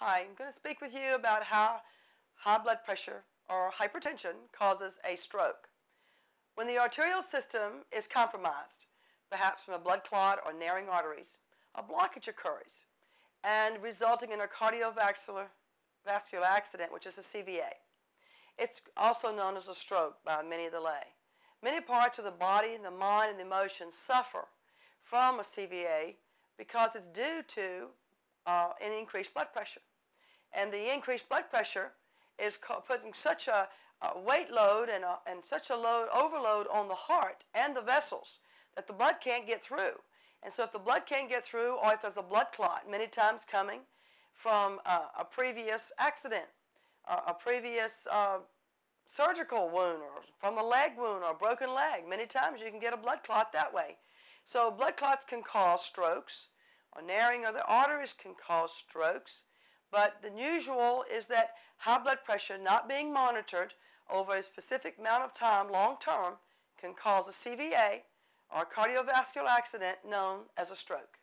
Hi, I'm going to speak with you about how high blood pressure or hypertension causes a stroke. When the arterial system is compromised, perhaps from a blood clot or narrowing arteries, a blockage occurs and resulting in a cardiovascular vascular accident, which is a CVA. It's also known as a stroke by many of the lay. Many parts of the body, and the mind, and the emotions suffer from a CVA because it's due to uh, an increased blood pressure. And the increased blood pressure is putting such a, a weight load and, a, and such a load overload on the heart and the vessels that the blood can't get through. And so if the blood can't get through or if there's a blood clot, many times coming from uh, a previous accident, uh, a previous uh, surgical wound or from a leg wound or a broken leg, many times you can get a blood clot that way. So blood clots can cause strokes or narrowing of the arteries can cause strokes. But the usual is that high blood pressure not being monitored over a specific amount of time long term can cause a CVA or cardiovascular accident known as a stroke.